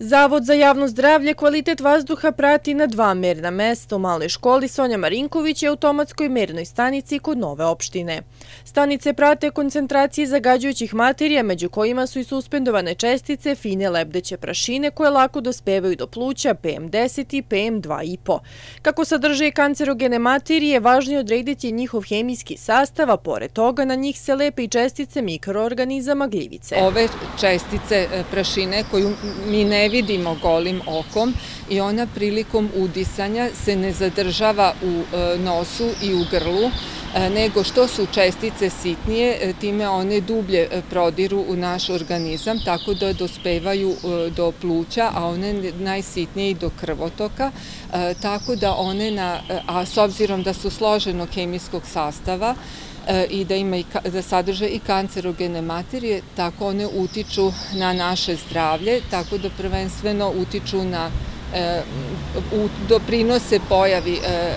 Zavod za javno zdravlje kvalitet vazduha prati na dva merna mesta u maloj školi Sonja Marinković i automatskoj mernoj stanici kod nove opštine. Stanice prate koncentracije zagađujućih materija, među kojima su i suspendovane čestice, fine lebdeće prašine koje lako dospevaju do pluća PM10 i PM2,5. Kako sadrže i kancerogene materije, važno je odrediti njihov hemijski sastav, a pored toga na njih se lepe i čestice mikroorganizama gljivice. Ove čestice e, prašine koju mi ne vidimo golim okom i ona prilikom udisanja se ne zadržava u e, nosu i u grlu, nego što su čestice sitnije, e, time one dublje prodiru u naš organizam, tako da dospevaju do pluća, a one najsitnije i do krvotoka, tako da one, na, a s obzirom da su složenog hemijskog sastava, E, i da, ima i, da sadrže i kancerogene materije, tako one utiču na naše zdravlje, tako da prvenstveno utiču na e, doprinose pojavi e,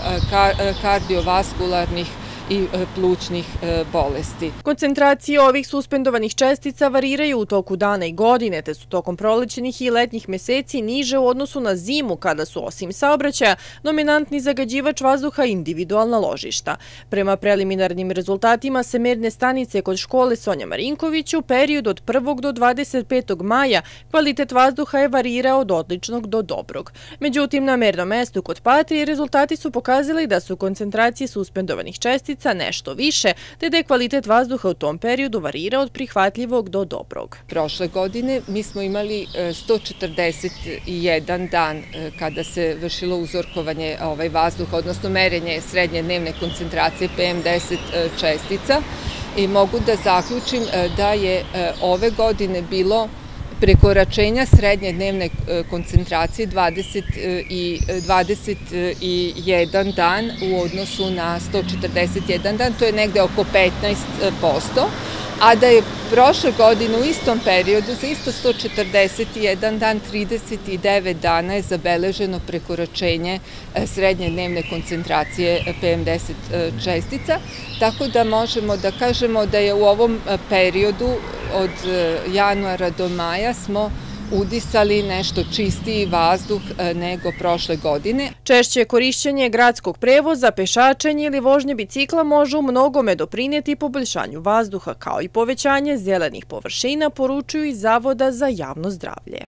kardiovaskularnih i e, plućnih e, bolesti. Koncentracije ovih suspendovanih čestica variraju u toku dana i godine, te su tokom prolećenih i letnjih meseci niže u odnosu na zimu, kada su osim saobraćaja dominantni zagađivač vazduha individualna ložišta. Prema preliminarnim rezultatima se merne stanice kod škole Sonja Marinković u periodu od 1. do 25. maja kvalitet vazduha je varirao od odličnog do dobrog. Međutim, na mernom mestu kod Patrije rezultati su pokazali da su koncentracije suspendovanih čestica čestica nešto više, te da je kvalitet vazduha u tom periodu varira od prihvatljivog do dobrog. Prošle godine mi smo imali 141 e, dan e, kada se vršilo uzorkovanje ovaj vazduha, odnosno merenje srednje dnevne koncentracije PM10 e, čestica i mogu da zaključim da je ove godine bilo prekoračenja srednje dnevne e, koncentracije 20 e, i 21 dan u odnosu na 141 dan, to je negde oko 15%, a da je prošle godine u istom periodu za isto 141 dan, 39 dana je zabeleženo prekoračenje e, srednje dnevne koncentracije PM10 čestica, tako da možemo da kažemo da je u ovom periodu od e, januara do maja smo udisali nešto čistiji vazduh e, nego prošle godine. Češće korišćenje gradskog prevoza, pešačenje ili vožnje bicikla može u mnogome doprinjeti poboljšanju vazduha, kao i povećanje zelenih površina, poručuju iz Zavoda za javno zdravlje.